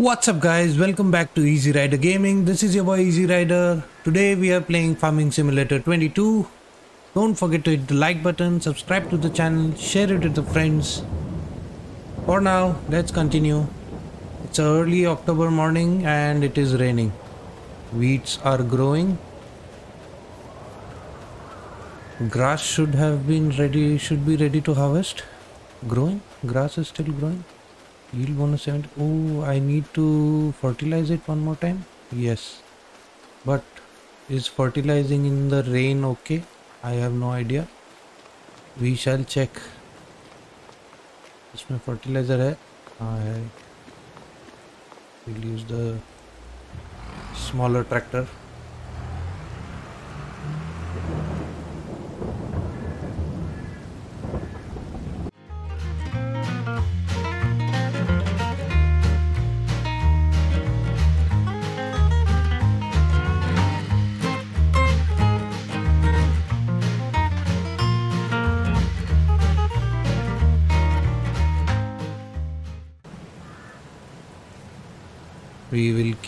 What's up guys, welcome back to Easy Rider Gaming. This is your boy Easy Rider. Today we are playing Farming Simulator 22. Don't forget to hit the like button, subscribe to the channel, share it with the friends. For now, let's continue. It's early October morning and it is raining. Weeds are growing. Grass should have been ready, should be ready to harvest. Growing? Grass is still growing yield bonus 70 oh i need to fertilize it one more time yes but is fertilizing in the rain okay i have no idea we shall check इसमें fertiliser है हाँ है we'll use the smaller tractor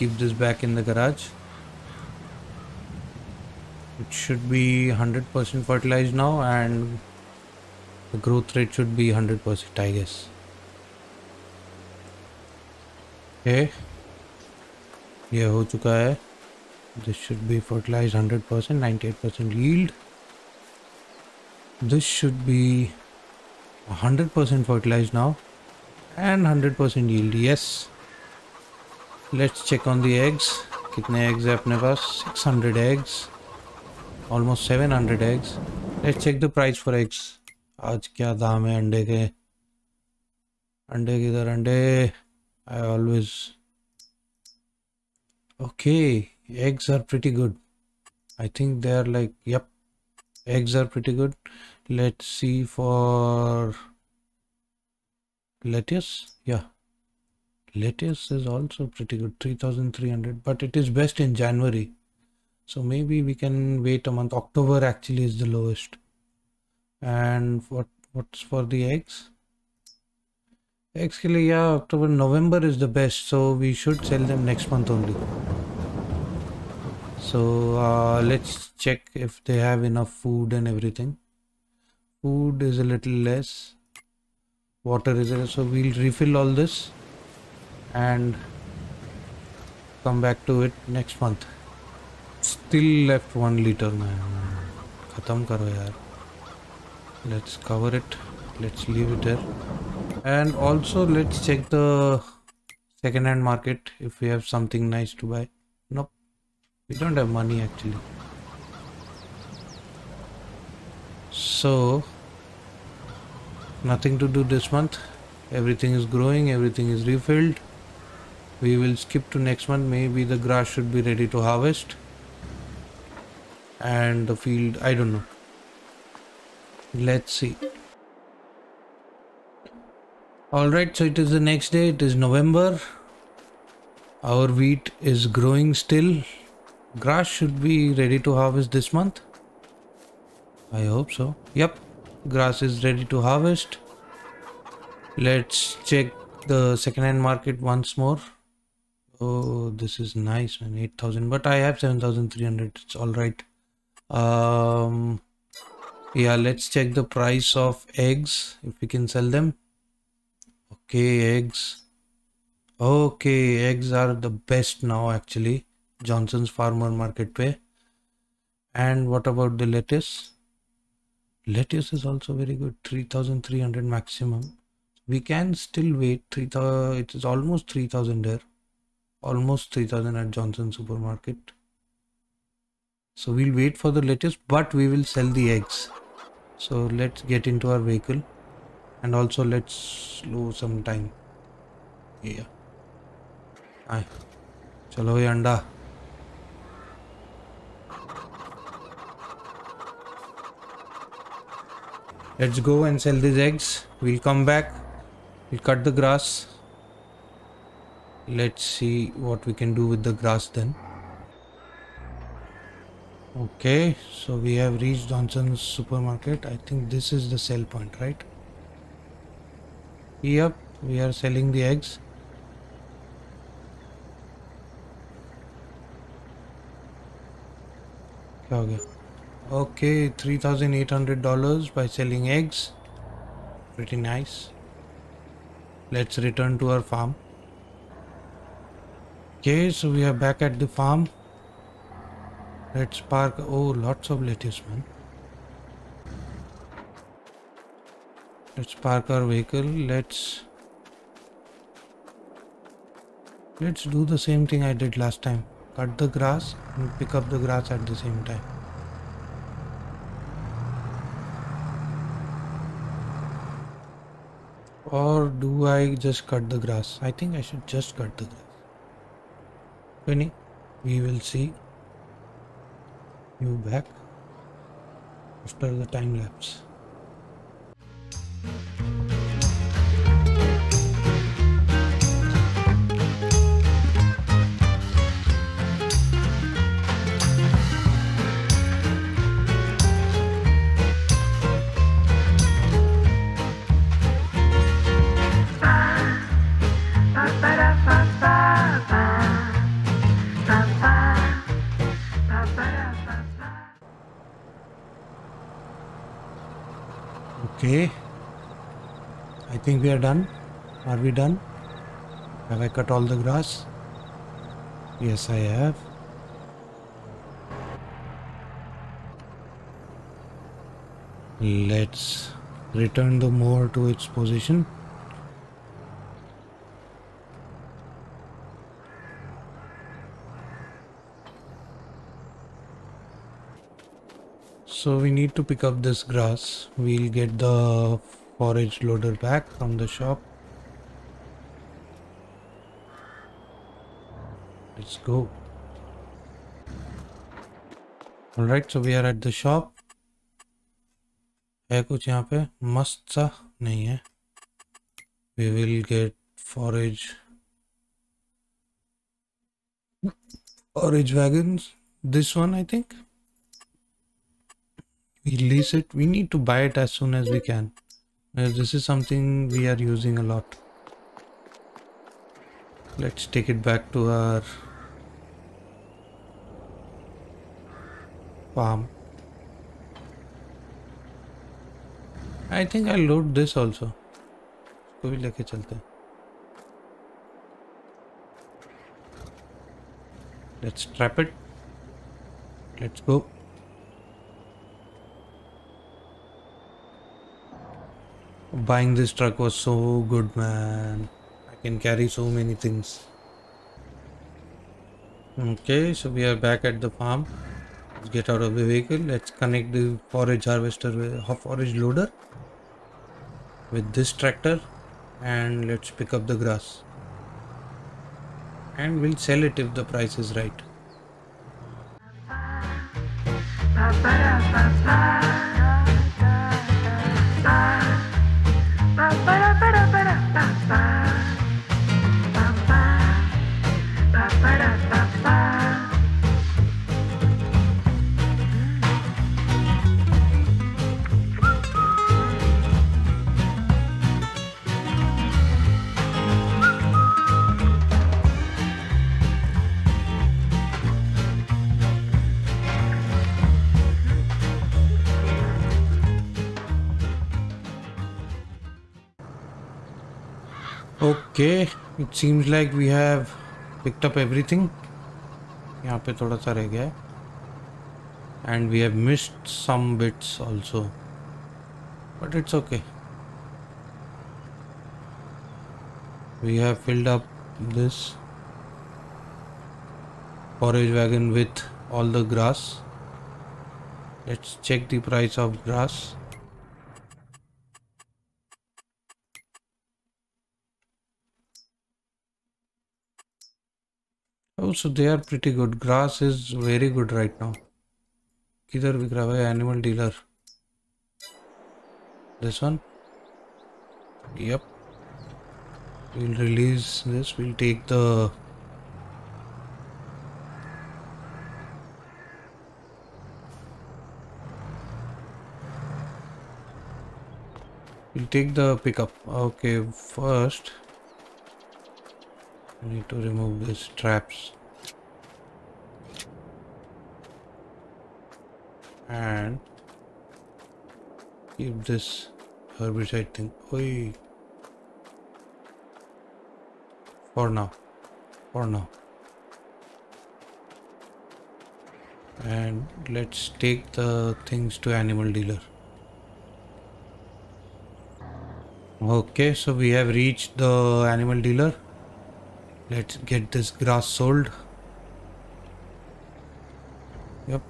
keep this back in the garage it should be 100% fertilized now and the growth rate should be 100% I guess okay ये हो चुका है this should be fertilized 100% 98% yield this should be 100% fertilized now and 100% yield yes Let's check on the eggs कितने eggs है अपने पास? 600 eggs almost 700 eggs let's check the price for eggs आज क्या दाम है अंडे के? अंडे किधर अंडे? I always okay eggs are pretty good I think they are like yup eggs are pretty good. Let's see for lettuce. Yeah. Lettuce is also pretty good 3300 but it is best in january. So maybe we can wait a month. October actually is the lowest. And what what's for the eggs? Actually yeah october november is the best so we should sell them next month only. So uh, let's check if they have enough food and everything. Food is a little less. Water is a, so we'll refill all this and come back to it next month. Still left one liter khatam karo let's cover it. Let's leave it there. And also let's check the second hand market if we have something nice to buy. Nope. We don't have money actually. So nothing to do this month. Everything is growing everything is refilled we will skip to next month maybe the grass should be ready to harvest. And the field I don't know. Let's see. Alright so it is the next day. It is November. Our wheat is growing still. Grass should be ready to harvest this month. I hope so. Yep grass is ready to harvest. Let's check the second-hand market once more Oh, this is nice, man. 8,000, but I have 7,300. It's all right. Um, yeah, let's check the price of eggs if we can sell them. Okay, eggs. Okay, eggs are the best now actually. Johnson's Farmer Market Pay. And what about the lettuce? Lettuce is also very good. 3,300 maximum. We can still wait. 3,000. It is almost 3,000 there almost 3000 at Johnson supermarket. So we'll wait for the lettuce, but we will sell the eggs. So let's get into our vehicle and also let's slow some time. Yeah. Aye. Chalo anda. Let's go and sell these eggs. We'll come back. We'll cut the grass let's see what we can do with the grass then. Okay so we have reached Johnson's supermarket. I think this is the sell point right? Yep we are selling the eggs. Okay $3,800 by selling eggs. Pretty nice. Let's return to our farm okay so we are back at the farm. Let's park. Oh lots of lettuce man. Let's park our vehicle. Let's let's do the same thing I did last time. Cut the grass and pick up the grass at the same time. Or do I just cut the grass? I think I should just cut the grass Penny we will see you back after the time lapse are done. Are we done? Have I cut all the grass? Yes, I have. Let's return the mower to its position. So we need to pick up this grass. We'll get the forage loader back from the shop. Let's go. Alright, so we are at the shop. है कुछ यहाँ पे मस्त सा नहीं है we will get forage forage wagons this one I think we lease it we need to buy it as soon as we can this is something we are using a lot let's take it back to our farm I think I'll load this also इसको भी लेके चलते हैं let's trap it let's go Buying this truck was so good, man. I can carry so many things. Okay, so we are back at the farm. Let's get out of the vehicle. Let's connect the forage harvester with uh, forage loader with this tractor and let's pick up the grass. And we'll sell it if the price is right. Okay, it seems like we have picked up everything. यहाँ पे थोड़ा सा रह गया है and we have missed some bits also but it's okay we have filled up this forage wagon with all the grass let's check the price of grass Also, they are pretty good. Grass is very good right now. Kidhar bik animal dealer. This one. Yep. We'll release this. We'll take the We'll take the pickup. Okay, first Need to remove these traps. And keep this herbicide thing. Oi. for now. For now. And let's take the things to animal dealer. Okay so we have reached the animal dealer let's get this grass sold. Yep.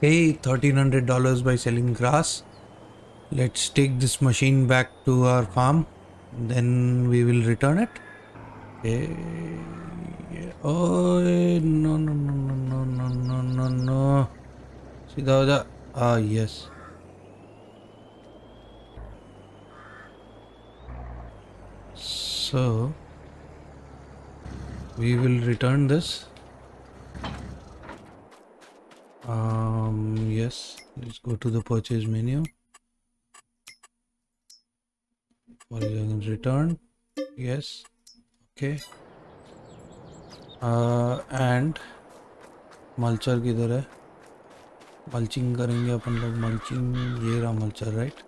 Hey, $1300 by selling grass. Let's take this machine back to our farm. Then we will return it. Okay oh no no no no no no no no सीधा हो जा ah yes so we will return this um yes let's go to the purchase menu return yes okay And mulcher किधर है? Mulching करेंगे अपन लोग। Mulching ये रहा mulcher right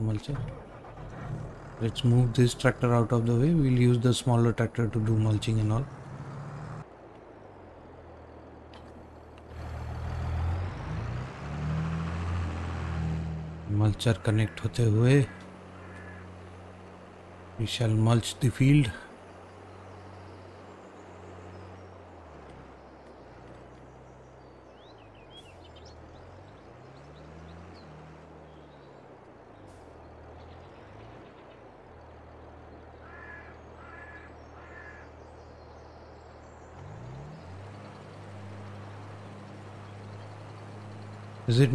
mulcher let's move this tractor out of the way we'll use the smaller tractor to do mulching and all mulcher connect होते हुए mulch the field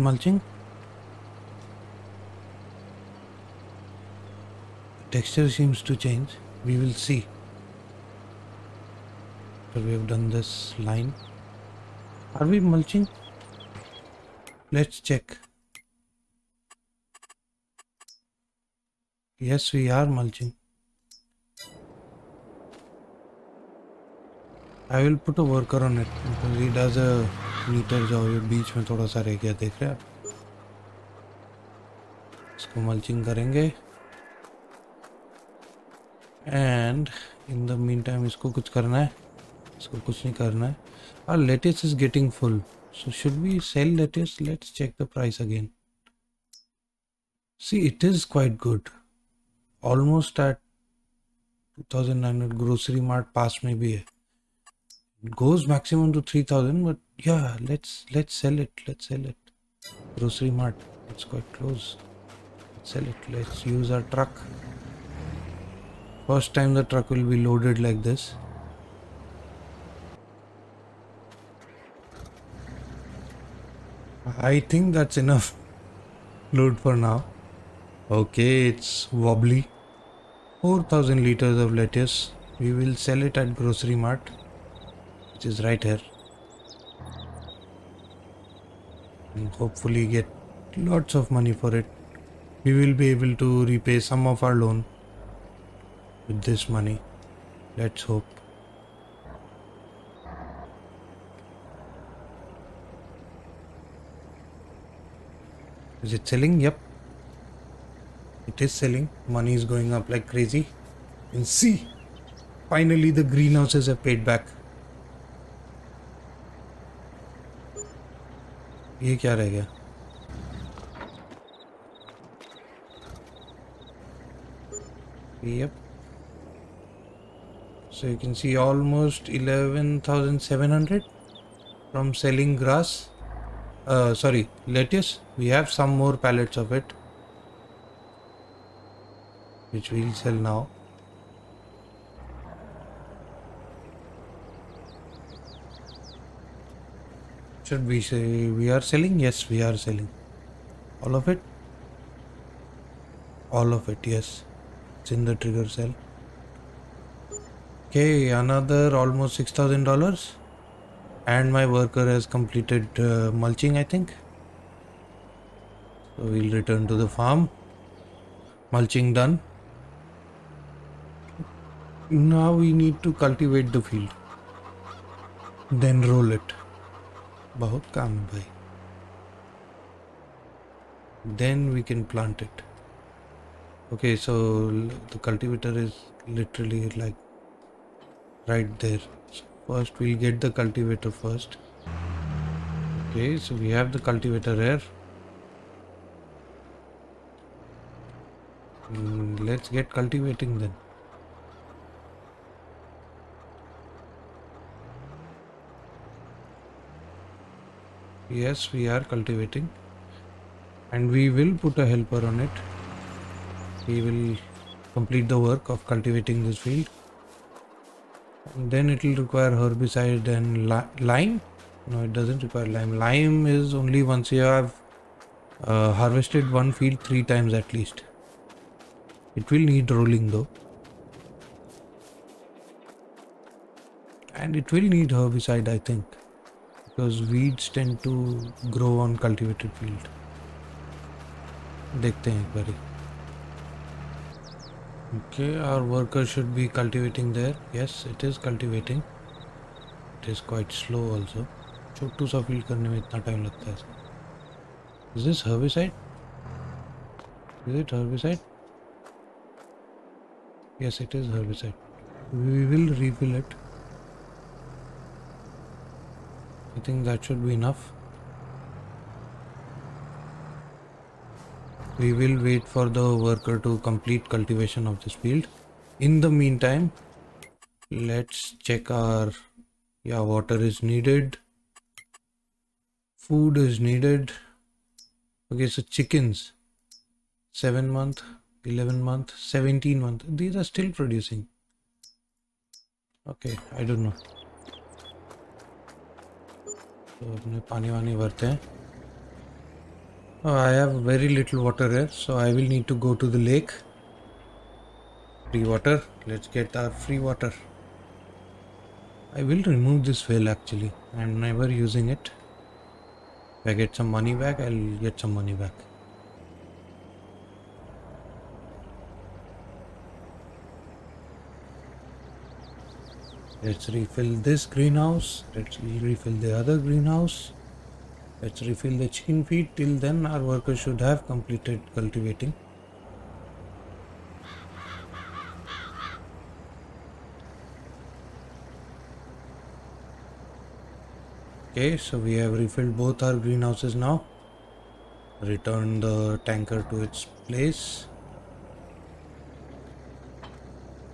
mulching? texture seems to change. We will see. So we have done this line. Are we mulching let's check. Yes we are mulching I will put a worker on it because he does a metre जाओ, ये बीच में थोड़ा सा रह गया, देख रहे आप? इसको मल्चिंग करेंगे। And in the meantime इसको कुछ करना है। इसको कुछ नहीं करना है। और lettuce is getting full so should be sell lettuce let's check the price again see it is quite good almost eight two thousand nine hundred grocery mart पास में भी है। It goes maximum to 3000 but yeah let's let's sell it let's sell it grocery mart it's quite close let's sell it let's use our truck First time the truck will be loaded like this. I think that's enough load for now. Okay, it's wobbly. 4000 liters of lettuce. We will sell it at Grocery Mart, which is right here. And hopefully get lots of money for it. We will be able to repay some of our loan with this money. Let's hope. Is it selling? Yep. It is selling. Money is going up like crazy. And see, finally the greenhouses have paid back. ये क्या रह गया? So you can see almost eleven thousand seven hundred from selling grass sorry lettuce we have some more pallets of it which we'll sell now We say we are selling? Yes, we are selling. All of it? All of it, yes. It's in the trigger cell. Okay, another almost $6,000 and my worker has completed uh, mulching I think. So we'll return to the farm. Mulching done. Now we need to cultivate the field. Then roll it. बहुत काम है भाई. Then we can plant it. Okay, so the cultivator is literally like right there. So first we'll get the cultivator first. Okay, so we have the cultivator here. Mm, let's get cultivating then. Yes, we are cultivating and we will put a helper on it. He will complete the work of cultivating this field. And then it will require herbicide and li lime. No, it doesn't require lime. Lime is only once you have uh, harvested one field three times at least. It will need rolling though. And it will need herbicide I think. Because weeds tend to grow on cultivated field. देखते हैं एक बारी okay our worker should be cultivating there yes it is cultivating it is quite slow also छोटू सा field करने में इतना time लगता है is this herbicide is it herbicide yes it is herbicide we will refill it I think that should be enough? We will wait for the worker to complete cultivation of this field. In the meantime let's check our yeah water is needed. Food is needed. Okay so chickens 7 month 11 month 17 month. These are still producing. Okay i don't know तो अपने पानी वानी भरते हैं। I have very little water है so I will need to go to the lake free water let's get our free water I will remove this well actually I am never using it I get some money back I get some money back Let's refill this greenhouse. Let's refill the other greenhouse. Let's refill the chicken feed. Till then, our workers should have completed cultivating. Okay, so we have refilled both our greenhouses now. Return the tanker to its place.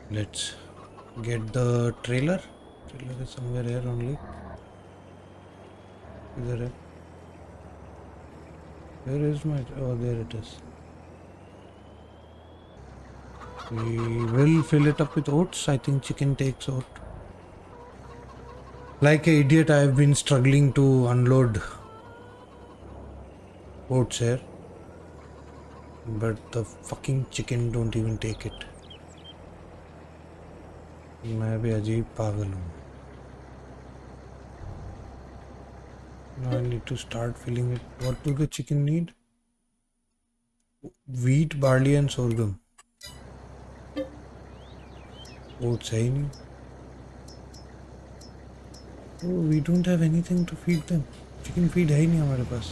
Let's get the trailer. Trailer is somewhere here only. Is there where is my... Oh, there it is. We will fill it up with oats. I think chicken takes oat. Like an idiot, I have been struggling to unload oats here. But the fucking chicken don't even take it. मैं भी अजीब पागल हूँ Now I need to start filling it. What do the chicken need? Wheat, barley and sorghum. Oats है ही Oh, we don't have anything to feed them. Chicken feed है ही नहीं हमारे पास.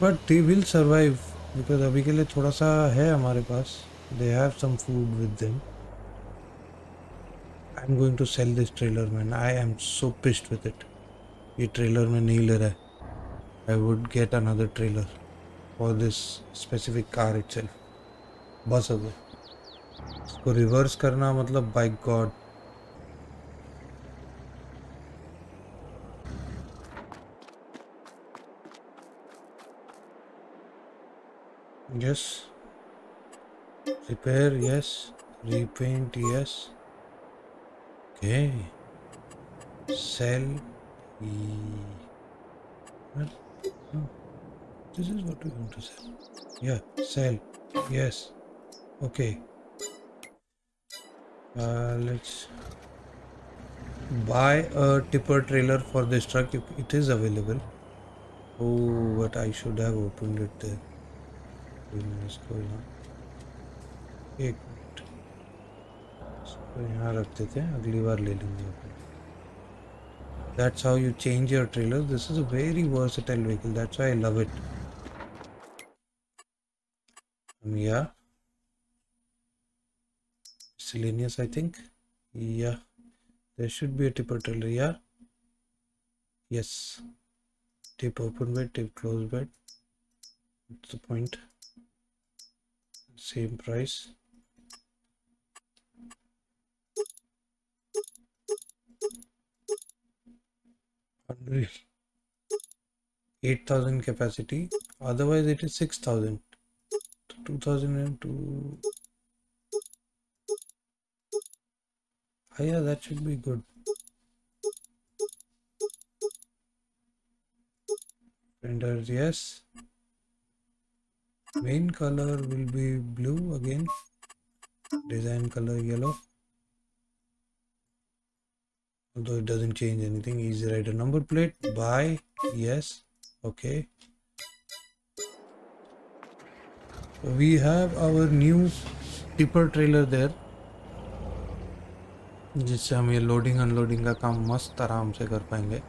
But they will survive because अभी के लिए थोड़ा सा है हमारे पास. They have some food with them. I am going to sell this trailer man I am so pissed with it ये ट्रेलर में नहीं ले रहा है। I would get another trailer for this specific car itself बस अब। इसको reverse करना मतलब bike god yes repair yes repent yes. Okay. Cell E. Well, no. This is what we want to sell. Yeah, sell. Yes. Okay. Uh, let's buy a tipper trailer for this truck it is available. Oh, but I should have opened it there. Let's go. Okay, इसको यहाँ रख देते हैं अगली बार ले लेंगे अपन That's how you change your trailer. This is a very versatile vehicle. That's why I love it. Um, yeah. Miscellaneous, I think. Yeah. There should be a tipper trailer. Yeah. Yes. Tip open bed, tip close bed. What's the point? Same price. Unreal. 8000 capacity. Otherwise, it is 6000. 2002. Oh, ah, yeah, that should be good. Fenders, yes. Main color will be blue again. Design color yellow. Although it doesn't change anything. Easy write a number plate. Buy. Yes. Okay. We have our new tipper trailer there. जिससे हम ये loading unloading का काम मस्त आराम से कर पाएँगे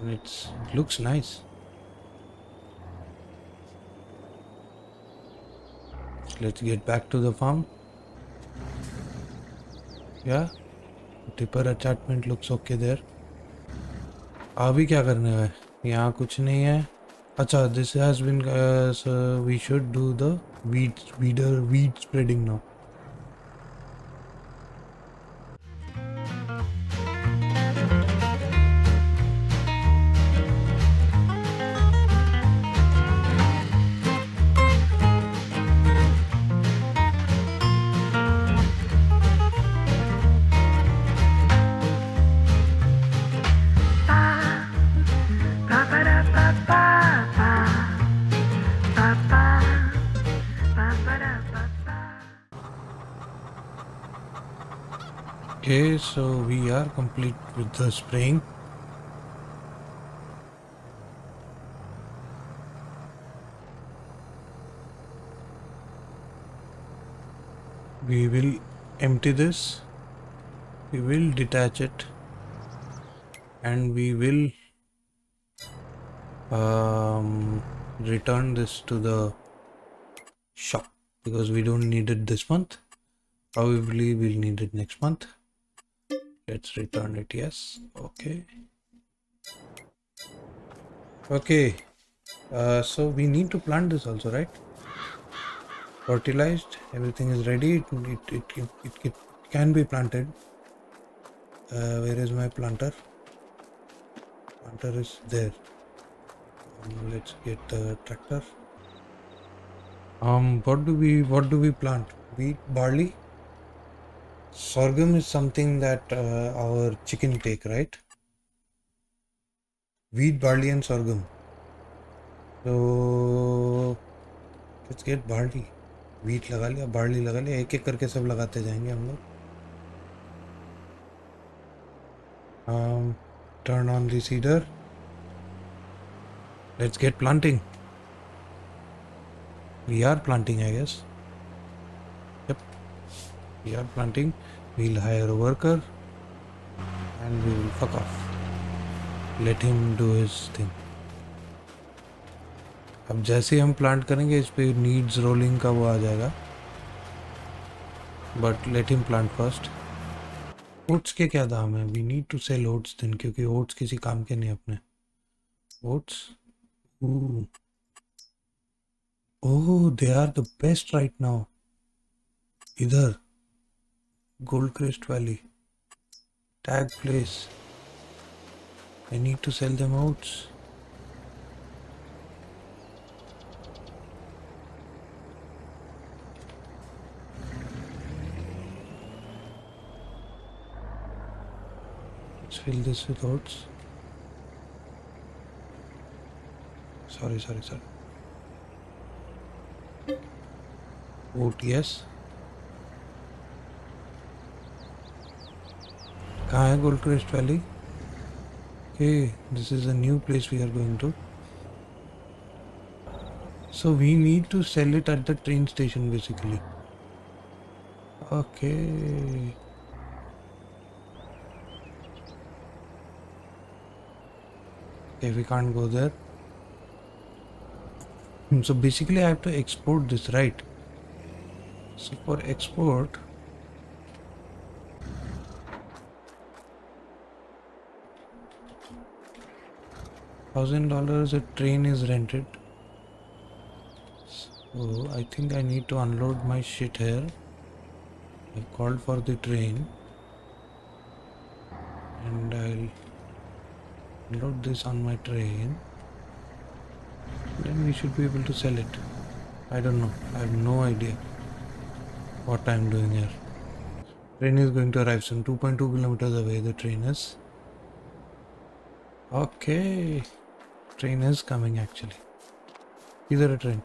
and it's it let's get back to the farm yeah tipper attachment looks okay there अभी क्या करने है यहाँ कुछ नहीं है अच्छा this has been we should do the weed weeder weed spreading now Okay, so we are complete with the spraying. We will empty this, we will detach it, and we will um, return this to the shop because we don't need it this month. Probably we'll need it next month let's return it yes. Okay. Okay. Uh, so we need to plant this also right? Fertilized everything is ready. It, it, it, it, it can be planted. Uh, where is my planter? Planter is there. Um, let's get the tractor. Um what do we what do we plant? Wheat barley sorghum is something that uh, our chicken take right wheat barley and sorghum so let's get barley wheat लगा लिया barley लगा लिया एक एक करके सब लगाते जाएँगे हम लोग um, turn on the seeder let's get planting we are planting I guess we are planting. We'll hire a worker and we will fuck off. Let him do his thing. अब जैसे हम प्लांट करेंगे, इस पर needs rolling का वो आ जाएगा। But let him plant first oats के क्या दाम है? We need to sell oats दिन क्योंकि ओट्स किसी काम के नहीं अपने। Oats oh they are the best right now इधर। Goldcrest Valley. Tag place. I need to sell them out. Let's fill this with oats. Sorry, sorry, sorry. Oat, yes. कहाँ है Goldcrest valley Okay, this is a new place we are going to. So we need to sell it at the train station basically. Okay. Okay, we can't go there. Hmm, So basically I have to export this, right? So for export, thousand dollars a train is rented. So I think I need to unload my shit here. I called for the train and I'll load this on my train. Then we should be able to sell it. I don't know. I have no idea what I'm doing here. Train is going to arrive soon. 2.2 kilometers away the train is. Okay. Train is coming actually. Is there a train?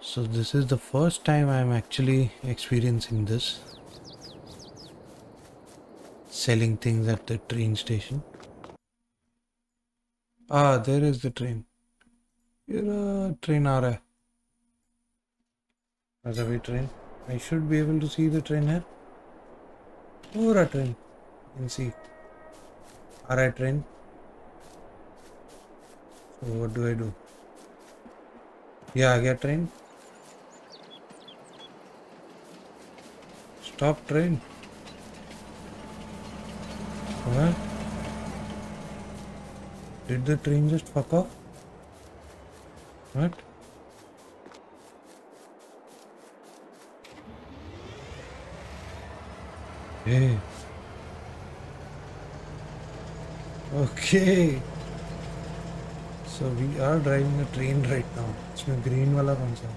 So this is the first time I'm actually experiencing this. Selling things at the train station. Ah, there is the train. Here a train aa As a way train. I should be able to see the train here. Or a train. You can see. RI train. So what do I do? Yeah, I get train. Stop train. What? Did the train just fuck off? What? Hey. Okay. So we are driving a train right now. इसमें green वाला कौन सा है?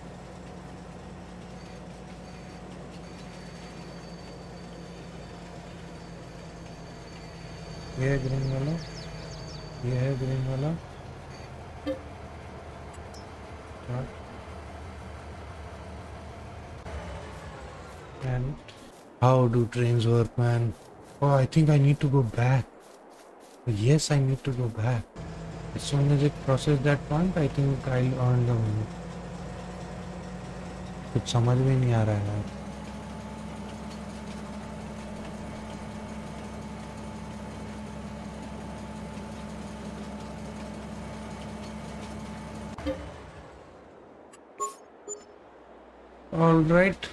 ये है green वाला ये है ग्रीन वाला Start. and how do trains work man oh i think i need to go back yes i need to go back as soon as it crosses that point i think i'll earn the money कुछ समझ में नहीं आ रहा है all right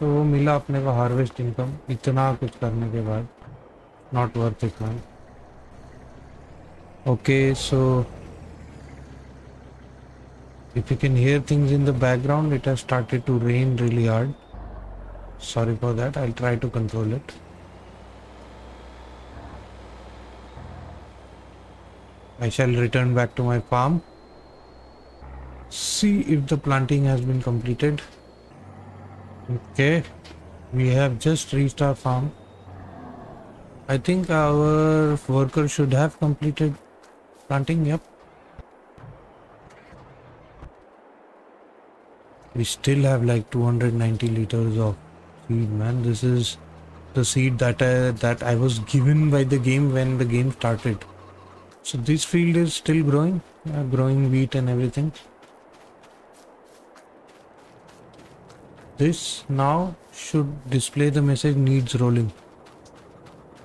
तो मिला अपने को हार्वेस्ट इनकम इतना कुछ करने के बाद not worth it man okay so if you can hear things in the background it has started to rain really hard. Sorry for that. I'll try to control it. I shall return back to my farm. See if the planting has been completed. Okay we have just reached our farm. I think our worker should have completed Planting, yep. We still have like 290 liters of seed, man. This is the seed that I, that I was given by the game when the game started. So this field is still growing, yeah, growing wheat and everything. This now should display the message needs rolling.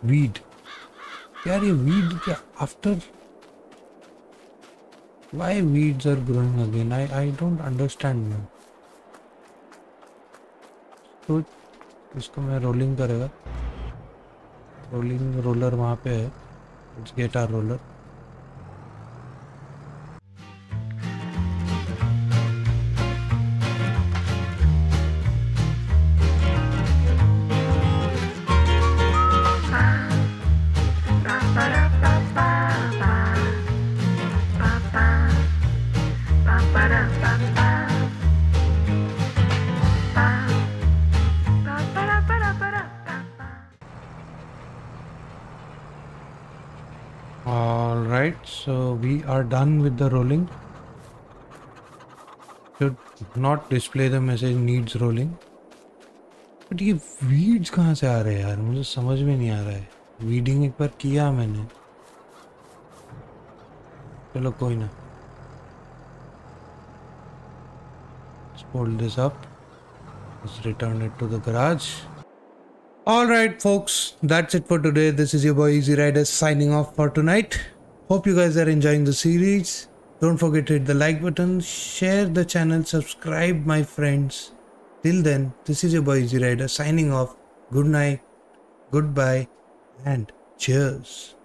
Weed. Yeah, weed yeah, after why weeds are growing again? I I don't understand man. तो इसको मैं rolling करेगा rolling roller वहाँ पे है get our roller All right, so we are done with the rolling. Should not display the message needs rolling. But ये weeds कहाँ से आ रहे हैं यार मुझे समझ में नहीं आ रहा है वीडिंग एक बार किया मैंने चलो कोई ना fold this up let's return it to the garage Alright folks, that's it for today. This is your boy Easy Rider signing off for tonight. Hope you guys are enjoying the series. Don't forget to hit the like button, share the channel, subscribe my friends. Till then, this is your boy Easy Rider signing off. Good night, goodbye, and cheers.